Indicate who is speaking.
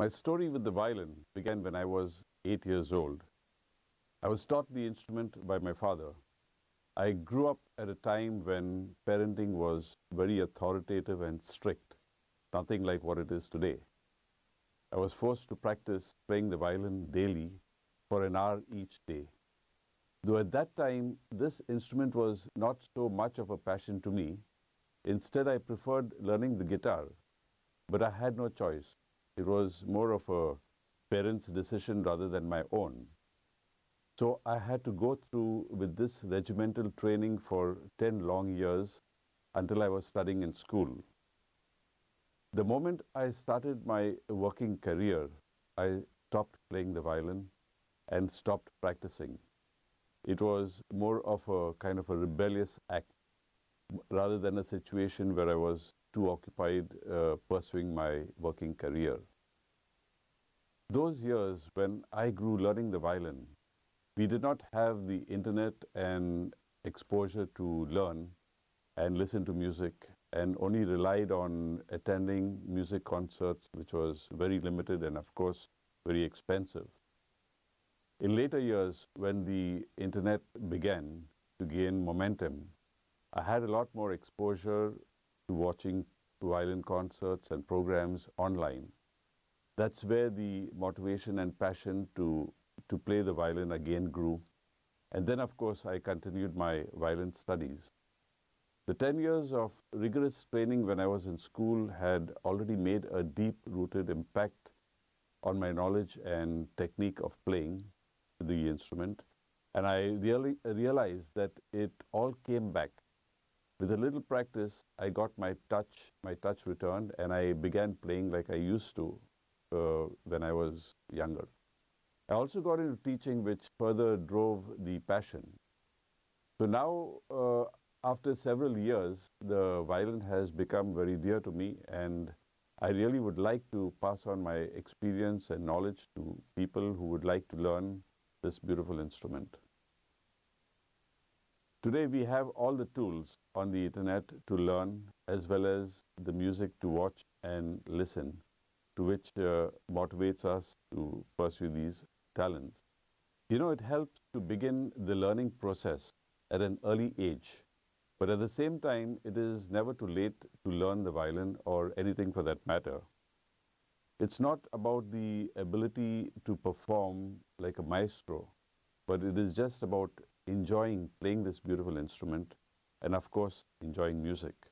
Speaker 1: My story with the violin began when I was eight years old. I was taught the instrument by my father. I grew up at a time when parenting was very authoritative and strict, nothing like what it is today. I was forced to practice playing the violin daily for an hour each day. Though at that time, this instrument was not so much of a passion to me, instead I preferred learning the guitar, but I had no choice. It was more of a parent's decision rather than my own. So I had to go through with this regimental training for 10 long years until I was studying in school. The moment I started my working career, I stopped playing the violin and stopped practicing. It was more of a kind of a rebellious act rather than a situation where I was too occupied uh, pursuing my working career. Those years when I grew learning the violin, we did not have the internet and exposure to learn and listen to music and only relied on attending music concerts, which was very limited and, of course, very expensive. In later years, when the internet began to gain momentum, I had a lot more exposure to watching violin concerts and programs online. That's where the motivation and passion to, to play the violin again grew. And then, of course, I continued my violin studies. The 10 years of rigorous training when I was in school had already made a deep rooted impact on my knowledge and technique of playing the instrument. And I really realized that it all came back. With a little practice, I got my touch, my touch returned, and I began playing like I used to uh, when I was younger. I also got into teaching, which further drove the passion. So now, uh, after several years, the violin has become very dear to me, and I really would like to pass on my experience and knowledge to people who would like to learn this beautiful instrument. Today we have all the tools on the internet to learn as well as the music to watch and listen to which uh, motivates us to pursue these talents. You know, it helps to begin the learning process at an early age, but at the same time, it is never too late to learn the violin or anything for that matter. It's not about the ability to perform like a maestro, but it is just about enjoying playing this beautiful instrument and, of course, enjoying music.